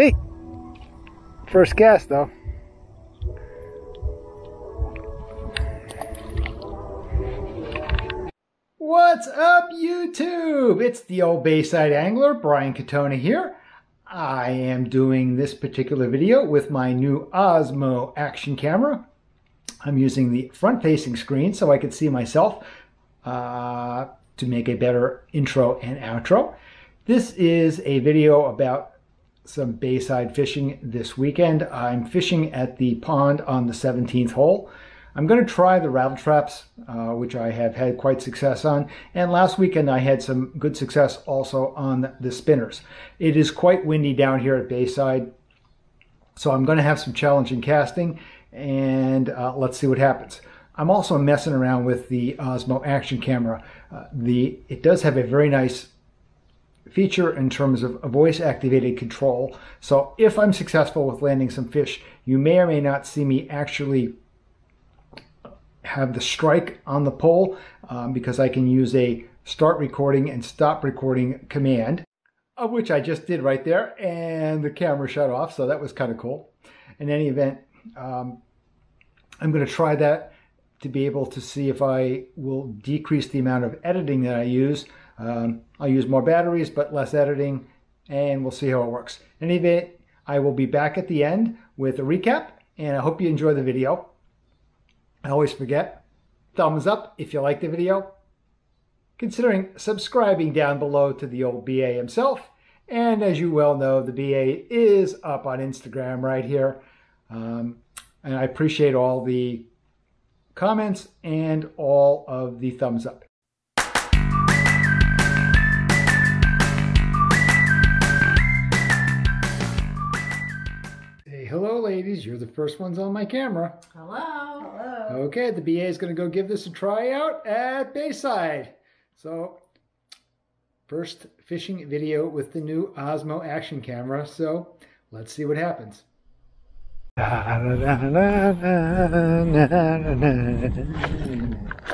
Sweet. First cast though. What's up YouTube? It's the old Bayside Angler, Brian Katona here. I am doing this particular video with my new Osmo action camera. I'm using the front-facing screen so I can see myself uh, to make a better intro and outro. This is a video about some bayside fishing this weekend. I'm fishing at the pond on the 17th hole. I'm going to try the rattle traps, uh, which I have had quite success on. And last weekend I had some good success also on the spinners. It is quite windy down here at Bayside, so I'm going to have some challenging casting, and uh, let's see what happens. I'm also messing around with the Osmo action camera. Uh, the It does have a very nice feature in terms of a voice activated control. So if I'm successful with landing some fish, you may or may not see me actually have the strike on the pole um, because I can use a start recording and stop recording command, of which I just did right there, and the camera shut off, so that was kind of cool. In any event, um, I'm going to try that to be able to see if I will decrease the amount of editing that I use um, I'll use more batteries, but less editing, and we'll see how it works. In any event, I will be back at the end with a recap, and I hope you enjoy the video. I always forget, thumbs up if you like the video. Considering subscribing down below to the old BA himself. And as you well know, the BA is up on Instagram right here. Um, and I appreciate all the comments and all of the thumbs up. Hello, ladies. You're the first ones on my camera. Hello. Hello. Okay, the BA is going to go give this a try out at Bayside. So, first fishing video with the new Osmo action camera. So, let's see what happens.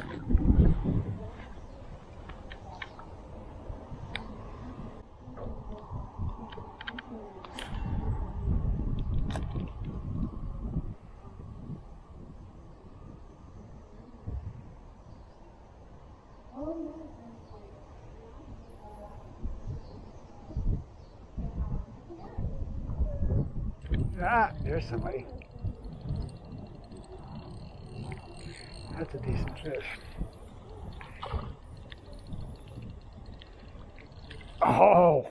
Ah, there's somebody. That's a decent fish. Oh!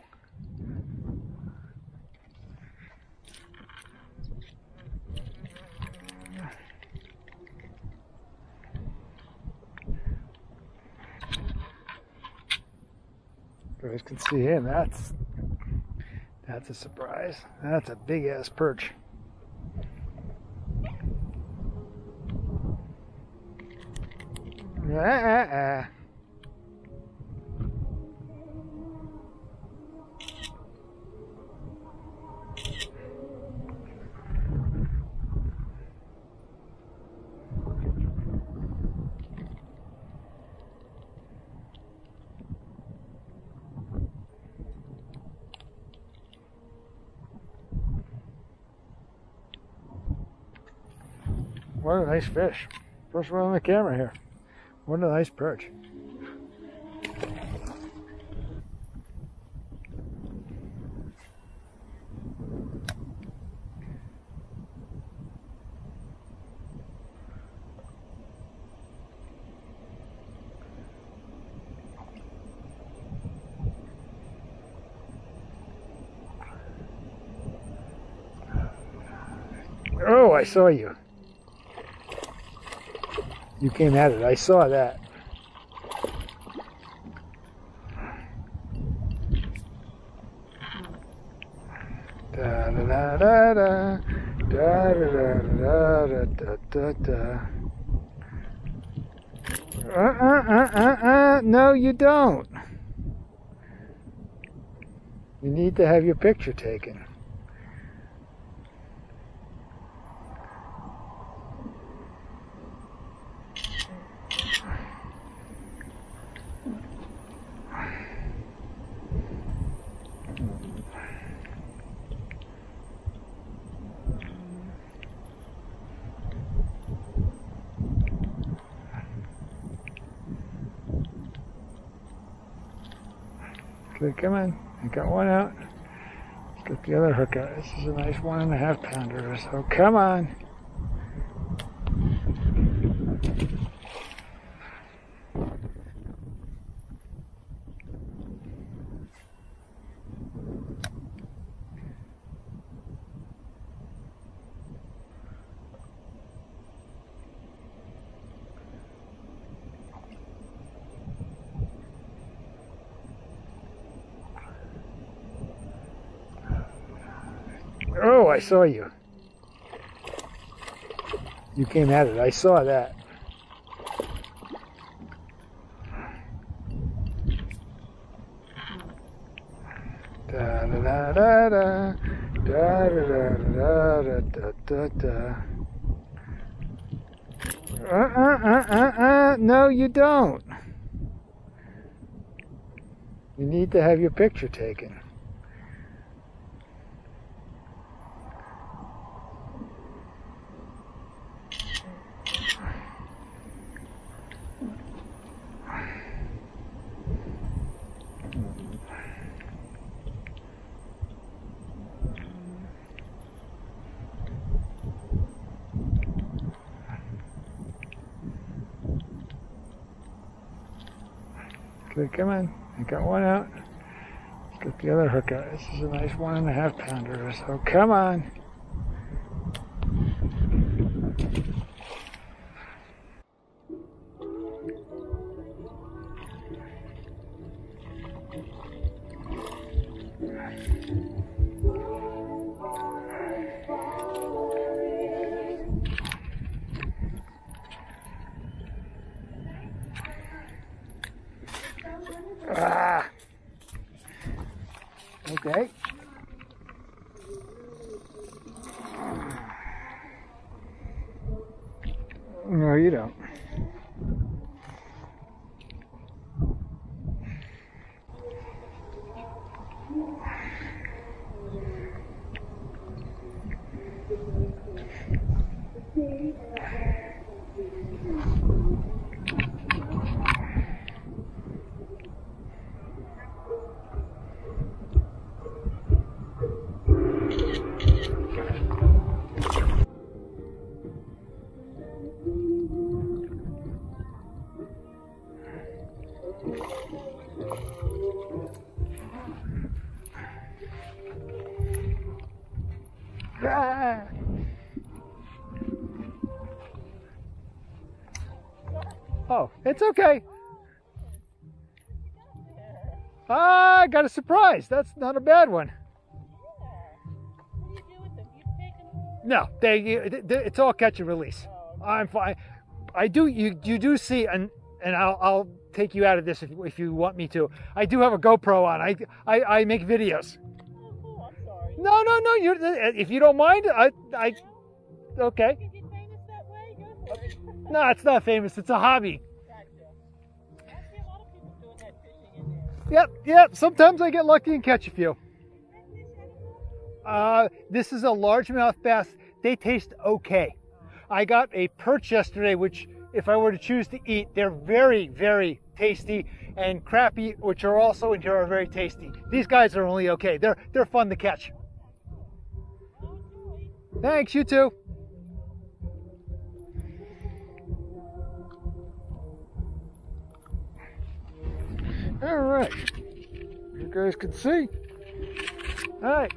You guys can see him. That's that's a surprise. That's a big ass perch. Ah, ah, ah. What a nice fish. First one on the camera here. What a nice perch. Oh, I saw you. You came at it. I saw that. Da da da da da da da da da da da. No, you don't. You need to have your picture taken. Come on. I got one out. Let's get the other hook out. This is a nice one and a half pounder. So come on. Oh, I saw you. You came at it. I saw that. Da da da da da da da da da da da. Uh uh uh uh uh. No, you don't. You need to have your picture taken. Okay, come on. I got one out. Let's get the other hook out. This is a nice one and a half pounder. So come on. Okay. It's okay. Ah, I got a surprise. That's not a bad one. What do you do with them? You take them? No, they, they it's all catch and release. I'm fine. I do you you do see and and I'll I'll take you out of this if, if you want me to. I do have a GoPro on. I I, I make videos. Oh, cool. I'm sorry. No, no, no. You if you don't mind, I I okay. You get famous that way? It. No, it's not famous. It's a hobby. Yep, yep. Sometimes I get lucky and catch a few. Uh, this is a largemouth bass. They taste okay. I got a perch yesterday, which if I were to choose to eat, they're very, very tasty, and crappie, which are also in here, are very tasty. These guys are only okay. They're they're fun to catch. Thanks, you too. All right, you guys can see. All right.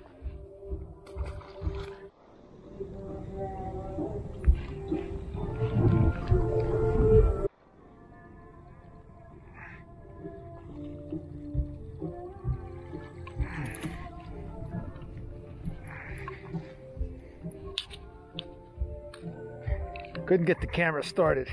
Couldn't get the camera started.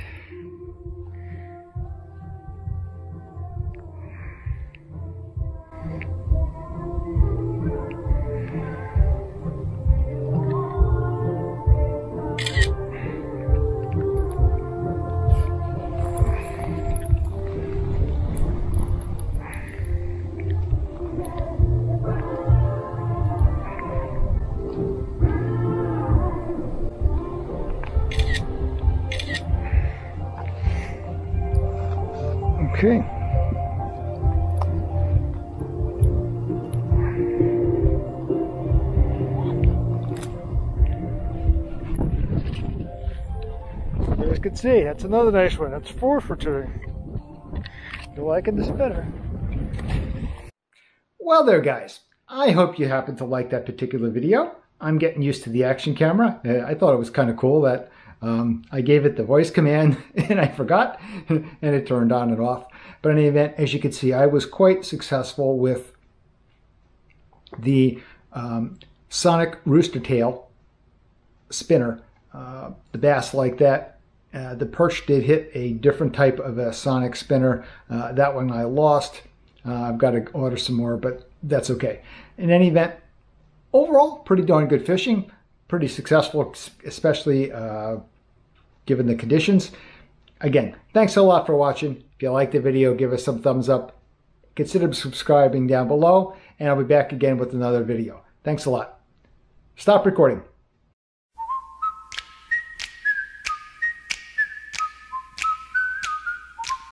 Okay. As you can see, that's another nice one. That's four for two. You're liking this better. Well there, guys. I hope you happen to like that particular video. I'm getting used to the action camera. Uh, I thought it was kind of cool that um, I gave it the voice command and I forgot and it turned on and off. But in any event, as you can see, I was quite successful with the um, Sonic Rooster Tail spinner. Uh, the bass like that. Uh, the perch did hit a different type of a Sonic spinner. Uh, that one I lost. Uh, I've got to order some more, but that's okay. In any event, overall, pretty darn good fishing. Pretty successful, especially uh, given the conditions. Again, thanks a lot for watching. If you like the video, give us some thumbs up. Consider subscribing down below, and I'll be back again with another video. Thanks a lot. Stop recording.